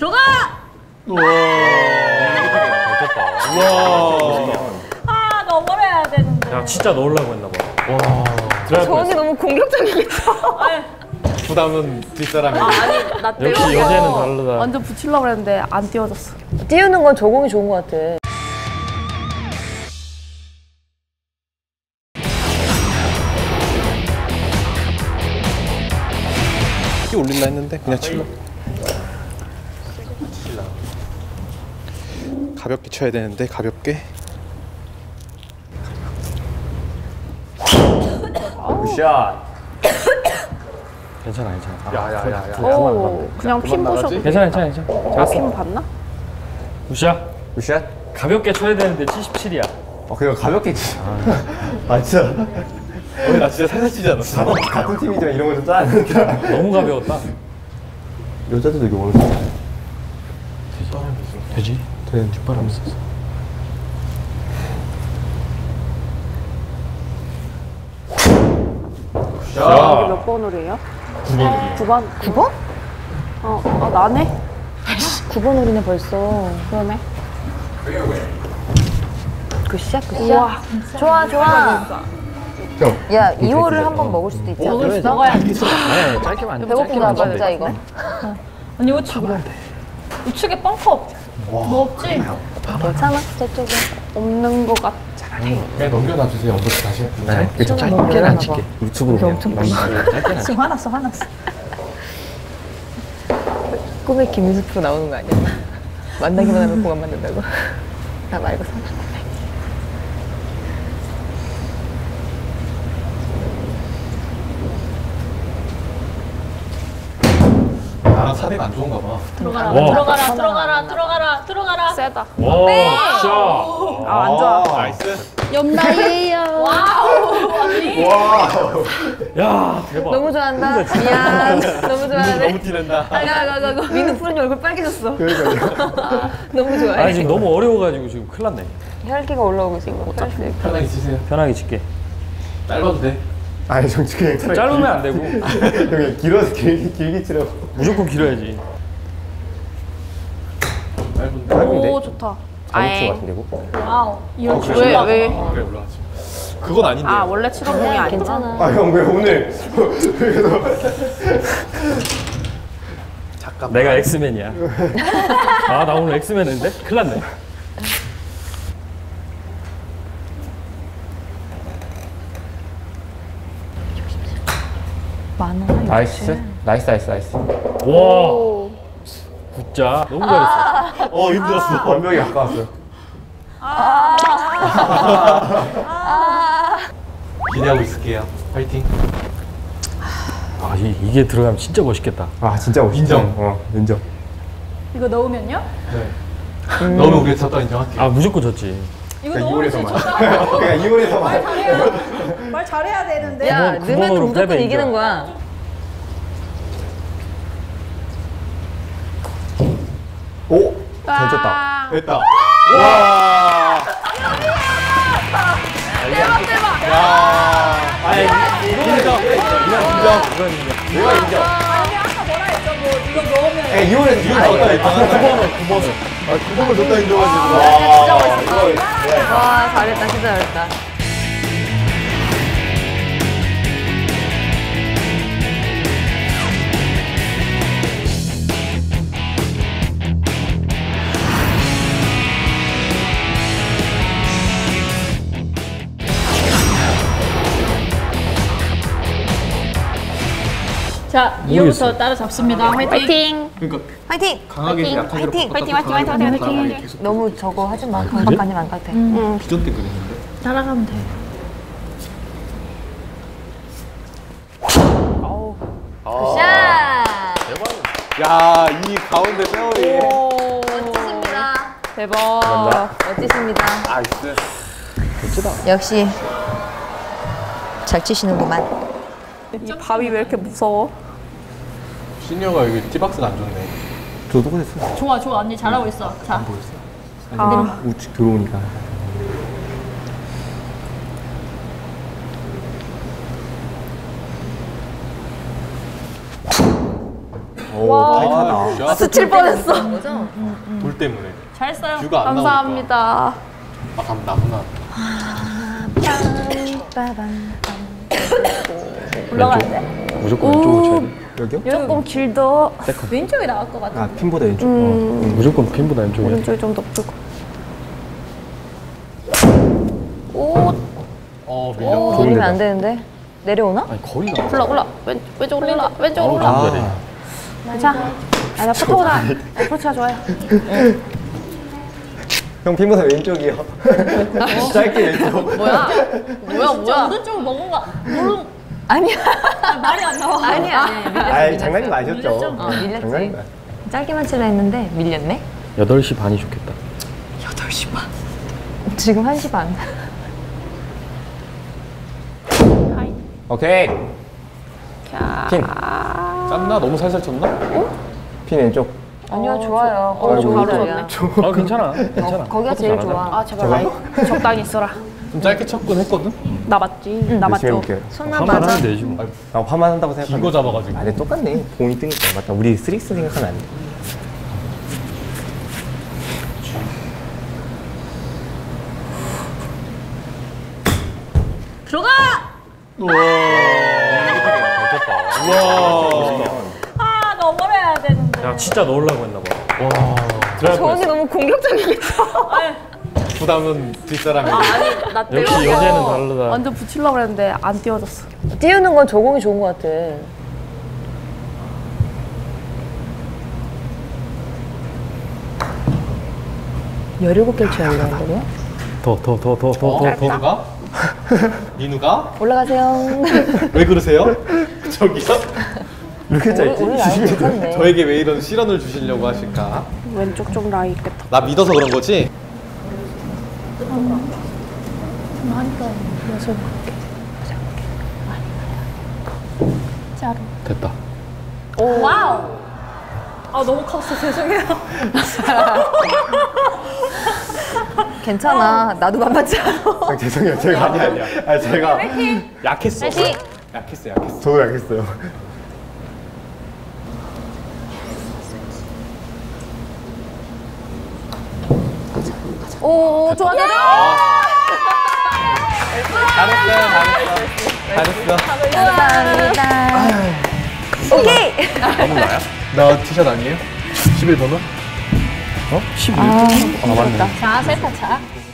들어가! 우와. 아, 넘어려야 되는데. 야 진짜 넣으려고 했나 봐. 와. 저기 너무 공격적이겠어. 부담은 뒷사람이. 아니, 나 역시 여자는 다르다. 완전 붙이려고 했는데 안 띄워졌어. 띄우는 건 저공이 좋은 것 같아. 키 올릴라 했는데 그냥 칠러. 가볍게 쳐야 되는데 가볍게. 굿샷. 괜찮아 괜찮아. 야야야야. 오, 그냥 핀 보셔도 괜찮아 괜찮아 괜찮아. 핀 봤나? 굿샷. 굿샷? 가볍게 쳐야 되는데 77이야. 어, 그거 가볍게 치. 아 진짜. 어, 나 진짜 살살 치지 않았어. 같은 팀이지만 이런 거좀 짜는다. 너무 가벼웠다. 여자들도 이거 원래 되지? 되 는 뒷바람 있었어. 여기 몇 번홀이에요? 9번. 9번? 9번? 어, 어 나네? 9번 홀이네 벌써. 그러네. 굿샷 굿샷. 우와, 좋아 좋아. 형. 야 2홀을 한번 먹을 수도 있잖아. 먹을 수 먹어야 돼. 네 짧게만. 배고프다 먹자 이거. 언니 우측. 우측에 벙커 없지? 뭐 없지? 괜찮아 저쪽에. 없는 거 같아. 그냥 넘겨놔 주세요. 언더스 다시. 네. 그쵸, 짧게는 안 칠게. 유튜브로 엄청 짧게는 지금 화났어, 화났어. 꿈에 김민수 프로 나오는 거 아니야? 만나기만 하면 공안 만든다고? 나 말고 사나. 사대가 안 좋은가 봐. 들어가라, 와. 들어가라, 들어가라, 들어가라, 들어가라. 세다. 와 good shot. 아, 안 좋아. nice. 옆날이에요. wow, 언니. 야 대박. 너무 좋아한다. 미안. 너무 좋아하네. 너무 티낸다. 가가가가. 민우 프로님 얼굴 빨개졌어. 너무 좋아해. 아니 지금 너무 어려워가지고 지금 큰일 났네. 혈기가 올라오고 있어 이거. 편하게 치세요. 편하게 칠게. 짧아도 돼. 아니, 형 그냥 차라리 짧으면 안 되고 형이 길어서 길게, 길게 치라고. 무조건 길어야지. 짧은데. 오, 좋다. 같은데, 이거? wow. 이런 그래, 왜. 왜? 그래 올라가지. 그건 아닌데. 아, 원래 치던 공이 아니구나. 괜찮아. 아, 형 왜 오늘. 잠깐. 내가 엑스맨이야. 아 나 오늘 엑스맨인데? 큰일 났네. 많아. nice. nice, nice, nice. 와. good shot. 너무 잘했어. 어 힘들었어. 완벽히 가까웠어. 기대하고 있을게요. 파이팅. 아 이, 이게 들어가면 진짜 멋있겠다. 아, 진짜 멋있다. 인정. 어, 인정. 이거 넣으면요? 네. 너무 우리가 졌다 인정할게요. 아 무조건 졌지. 이거 넣으면 이홀에서만. 그냥 이홀에서만. 말 잘해야 되는데. 야, 넣으면 무조건 패배 이기는 인정. 거야. 오! 잘 쳤다. 됐다. 와. 대박, 대박. 야. 아니 인정. 인정. 인정. 이건 인정. 내가 인정. 아니, 아까 뭐라 했죠? 뭐, 이거 넣으면. 에, 이홀 졌다 했다. 9번을 9번을. 아, 구멍을 줬다 인정하시고. 진짜 멋있다. 와, 잘했다. 진짜 잘했다. 자, 이후부터 따라잡습니다. 화이팅! 화이팅! 화이팅! 강하게 약하게 화이팅! 화이팅! 화이팅! 화이팅! 화이팅! 화이팅! 너무 저거 하지 마. 강박관념 안 가도 돼. 응. 기존 때 그랬는데. 따라가면 돼. 샷! 야, 이 가운데 세월이. 멋지십니다. 대박. 멋지십니다. Nice. 역시 잘 치시는구만. 이 바위 왜 이렇게 무서워? 시니어가 여기 tee box가 안 좋네. 저도 그랬어. 좋아, 좋아. 언니 잘하고 있어. 자. 아, 우측 들어오니까. 오, 타이트하다. 스칠 뻔했어. 돌 때문에. 잘했어요. 뷰가 안 감사합니다. 아, 감 나구나. 올라가야 돼. 무조건 왼쪽으로 쳐야 돼. 여기요? 조금 길더. 왼쪽이 나을 것 같아. 아, 핀보다 왼쪽. 음, 무조건 핀보다 왼쪽이야. 오른쪽이 좀더 풀고. 오, 어, 오, 밀려. 올리면 안 되는데. 내려오나? 아니 거리가. 올라, 올라. 왼, 왼쪽으로 올라. 왼쪽으로 올라. 아, 괜찮아. 아, 나 포토보다 애플치가 좋아요. 형 핀보다 왼쪽이요. 짧게 왼쪽. 뭐야? 뭐야, 뭐야? 오른쪽 뭔가 모르 아니야. 말이 안 나와. 아니야. 아니야. 아이, 장난이 마셨죠. 어, 밀렸지. 장난이 마. 짧게만 칠라 했는데 밀렸네. 8시 반이 좋겠다. 지금 1시 반. 오케이. 자, 핀. 짰나? 너무 살살 쳤나? 핀 왼쪽. 아니요, 좋아요. 어. 줬네. 아 괜찮아. 괜찮아. 거기가 제일 좋아. 아, 제발 라이 적당히 있어라. 좀 짧게 쳤긴 했거든. 나 맞지? 나 열심히 맞죠? 해볼게요. 한번 맞아. 하면 되지 뭐. 나 화만 한다고 긴 생각하면. 거 잡아가지고. 아, 근데 똑같네. 공이 뜨니까. 맞다. 우리 쓰리스 생각하면 안 돼. 들어가. 아 넘어야 되는데. 야 진짜 넣으려고 했나 봐. 와. 들어갈 저기. 너무 공격적이겠어. 부담은 뒷사람이. 아니, 나 역시 여자는 다르다. 완전 붙이려고 했는데 안 띄워졌어. 띄우는 건 저공이 좋은 것 같아. 열일곱 개 쳐야 된다고요? 더 더 더 더 더 더 더. 니누가? 니누가? 올라가세요. 왜 그러세요? 저기요? 이렇게 짧지? 오늘. 저에게 왜 이런 시련을 주시려고 하실까? 왼쪽 좀 lie 있겠다. 나 믿어서 그런 거지? 됐다. Wow. 아 너무 컸어 죄송해요. 괜찮아. 나도 만만치 않아. 죄송해요. 제가 아니 아니야. 아 제가 약했어. 다시. 약했어, 약했어. 저도 약했어요. 오, 좋아, 좋아. 잘했어요, 잘했어. 잘했어. 감사합니다. 오케이. 나 티샷 아니에요? 11번은? 어? 12. 아, 아, 맞네. 자 셀카 차.